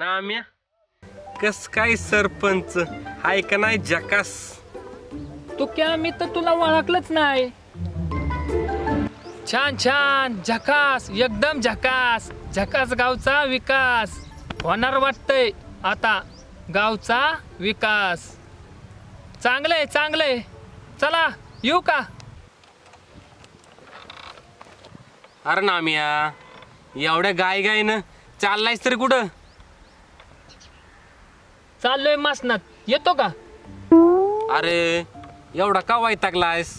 नाम्या कस काय सरपंच? हाय का नाही जकास? तू क्या मी तर तुला ओळखलंच नाही. छान छान झकास एकदम झकास झकास गावचा विकास. होणार वाटतंय आता गावचा विकास. चांगलंय चांगलंय. चला येऊ का? अरे नाम्या एवढ्या गाय गायनं चाललायस तरी कुठं? चाललोय मासनात. येतो का? अरे एवढा का वैतागलायस?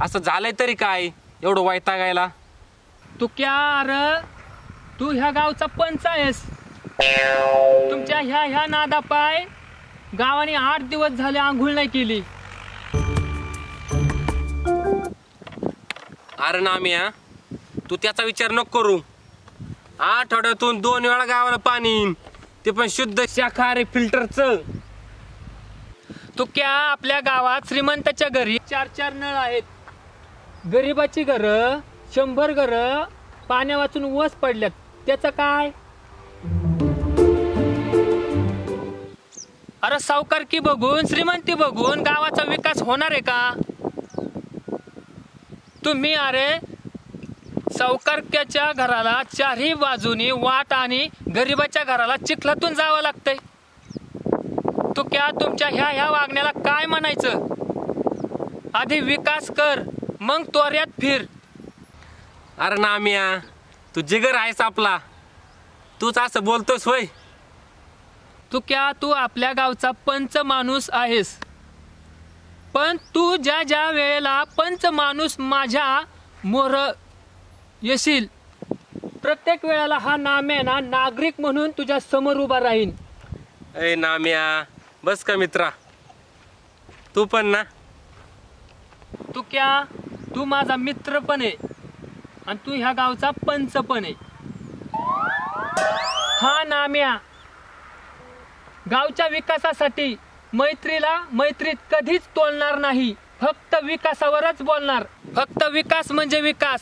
असं झालंय तरी काय एवढं वैतागायला? तू क्या अरे तू ह्या गावचा पंच आहेस. तुमच्या ह्या ह्या नादा पाय गावाने आठ दिवस झाले आंघोळ नाही केली. अरे नाम्या तू त्याचा विचार नको करू. आठवड्यातून दोन वेळा गावाला पाणी येईन. ते पण शुद्ध शाकाहारी फिल्टरचं. तो क्या आपल्या गावात श्रीमंताच्या घरी चार चार नळ आहेत. गरीबाची घर शंभर घर पाण्या वाचून वस पडल्यात. त्याचं काय? अरे सावकारकी बघून श्रीमंती बघून गावाचा विकास होणार आहे का? तुम्ही अरे सावकारक्याच्या घराला चारही बाजूनी वाट आणि गरीबाच्या घराला चिखलातून जावं लागतंय. तू क्या तुमच्या ह्या ह्या वागण्याला काय म्हणायचं? आधी विकास कर मग त्वऱ्यात फिर. अरे नाम्या तू जिगर आहेस आपला. तूच असं बोलतोस होय. तू क्या तू आपल्या गावचा पंच माणूस आहेस. पण तू ज्या ज्या वेळेला पंच माणूस माझ्या मोर येशील. प्रत्येक वेळेला हा नामे ना नागरिक म्हणून तुझ्या समोर उभा राहीन. अय नाम्या बस का मित्रा? तू पण ना? तू क्या? तू माझा मित्र पण आहे. आणि तू ह्या गावचा पंच पण आहे. हा नाम्या गावच्या विकासासाठी मैत्रीला मैत्रीत कधीच तोलणार नाही. फक्त विकासावरच बोलणार. फक्त विकास म्हणजे विकास.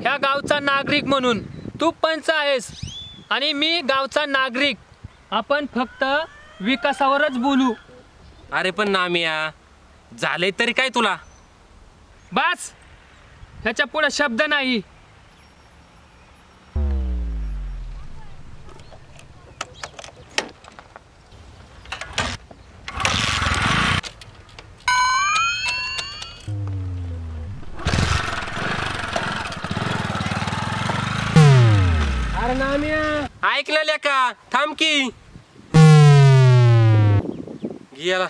ह्या गावचा नागरिक म्हणून तू पंच आहेस. आणि मी गावचा नागरिक. आपण फक्त विकासावरच बोलू. अरे पण नाम्या झालंय तरी काय तुला? बस! ह्याच्या पुढे शब्द नाही. अरे नाम्या ऐकलं लेका थांब की. गेला